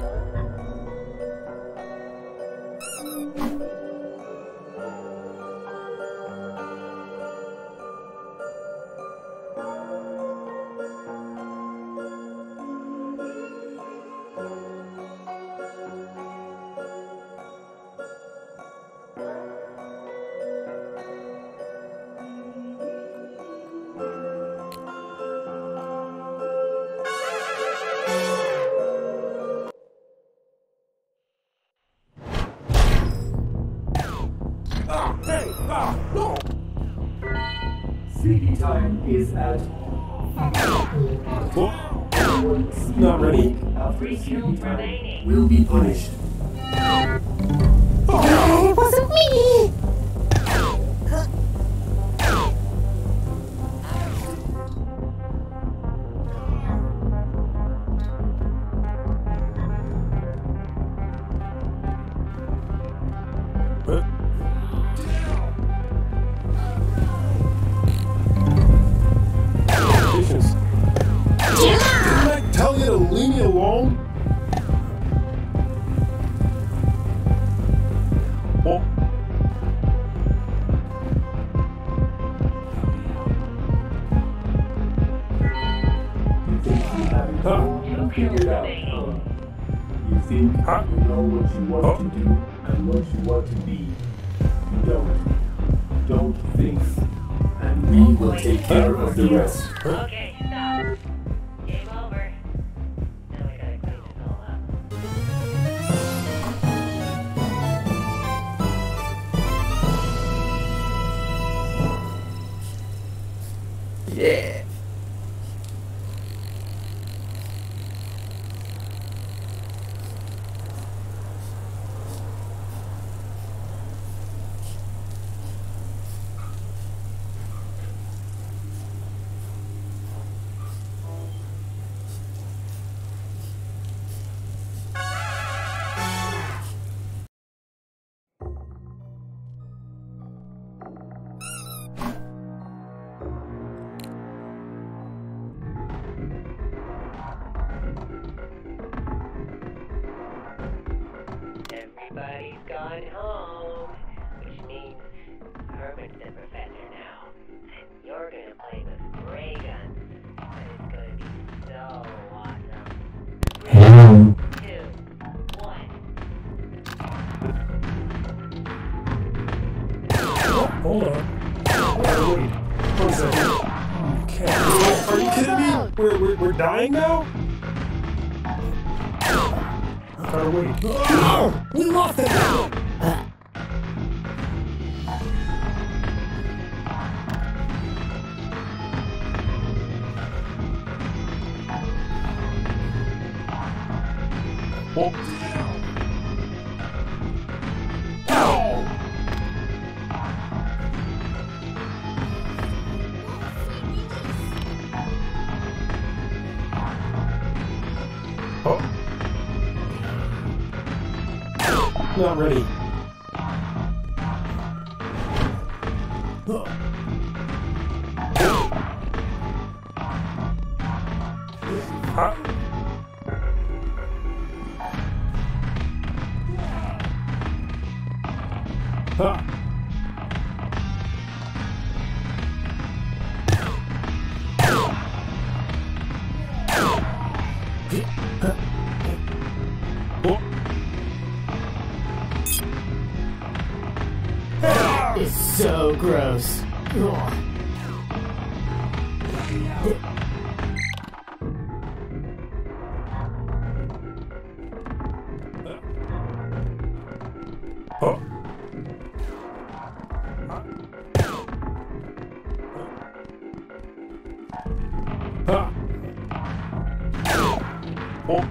Bye. CD time is at. Not ready. A free cube remaining. Will be punished. You out. You think Huh? you know what you want Oh. to do and what you want to be. You don't. Don't think. And we will take care of the rest. Okay, Everybody's gone home, which means Herman's the professor now. And you're gonna play with ray. And it's gonna be so awesome. Hello. Two, one. hold on. Wait. Okay. Are you kidding me? We're, we're, we're dying now? Gotta wait. We lost battle! Oh. Oh. Not ready. Huh? Huh? So gross. Ugh. Oh. Huh? Oh. Oh.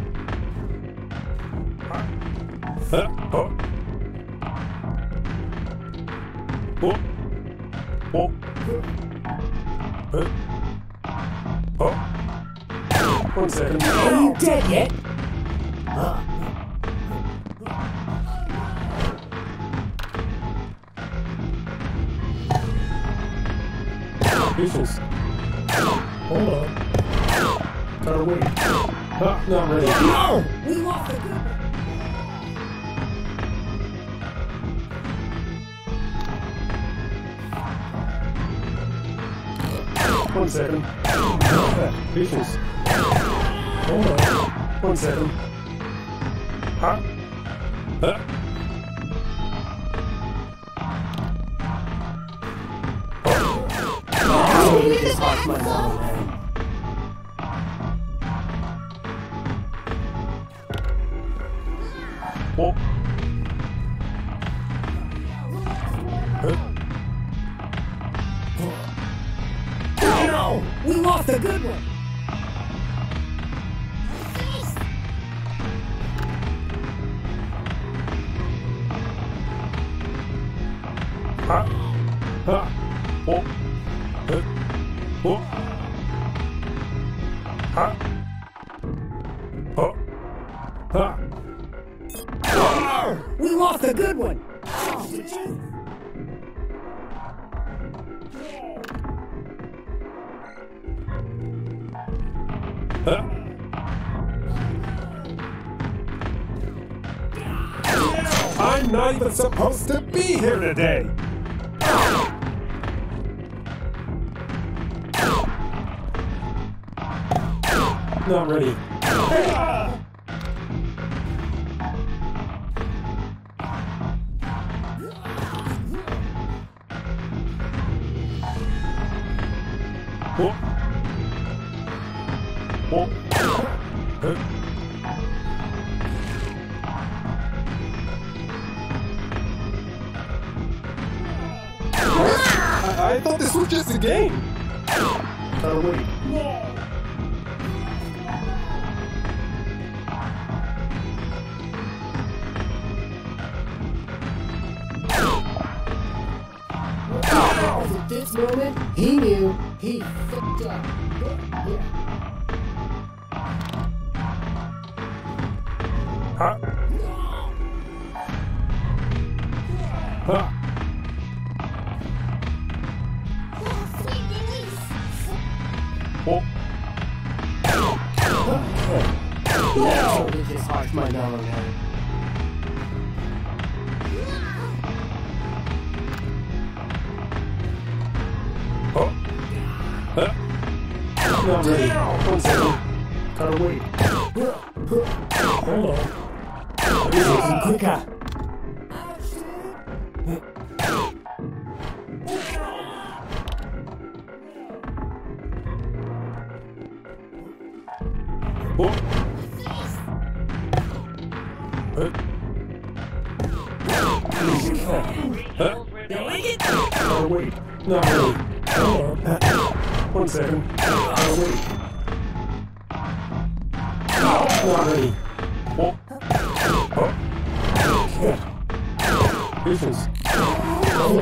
Oh. Oh. Huh? Oh. One second. Are you dead yet? Patience. Hold on. Gotta wait. Ah, not ready. No! One second. Patience. Hold on. One second. Huh? Huh? Oh, you just lost my We lost a good one! Ha. Ha. Oh. Eh. Oh. Ha. I'm not even supposed to be here today. Not ready. Oh. I, thought this was just a game. Gotta wait. At this moment, he knew he fucked up. Ha. Ha. Oh. Totally just my mellow man. Oh. Not ready. One second. Gotta wait. Hold on. This is quicker. Huh? Huh? Gotta wait. Hold on. One second. Gotta wait. Not ready. Oh. Oh. Patience. Hold.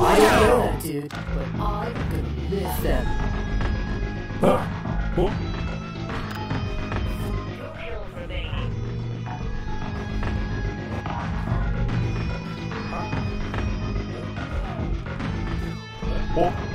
I don't know dude, but I'm gonna miss them. Oh. Oh.